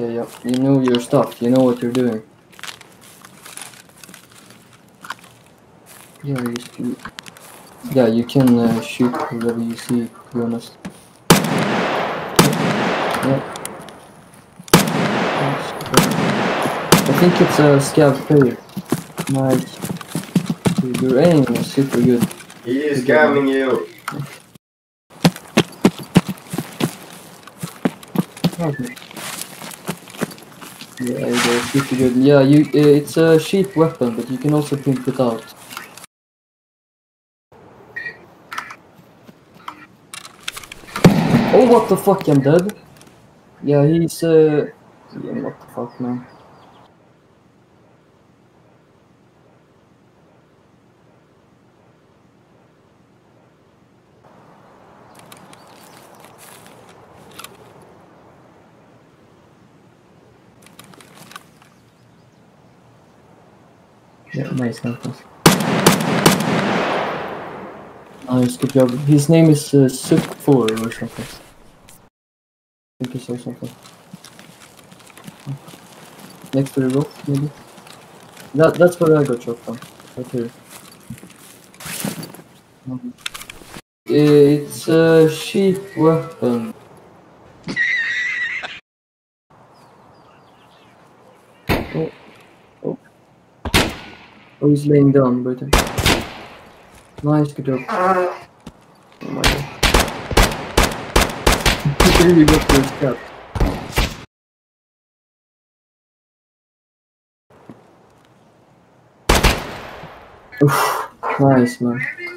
Okay, yeah. You know your stuff. You know what you're doing. Yeah, you, you- yeah, you can uh, shoot whoever you see. To be honest. Yeah. I think it's a scav player. Nice. Your aim is super good. He is scamming you. Okay. Yeah, good. Yeah, you. Uh, it's a cheap weapon, but you can also print it out. Oh, what the fuck? I'm dead. Yeah, he's. Uh, yeah, what the fuck, man. Yeah, nice, nice, good job. His name is uh, Suk4 or something. I think he something. Next to the roof, maybe? That, that's where I got shot from. Right here. It's a cheap weapon. Oh. Oh, he's laying down, but. Nice, good job. Oh my god. He really got your scalp. Oof, nice, man.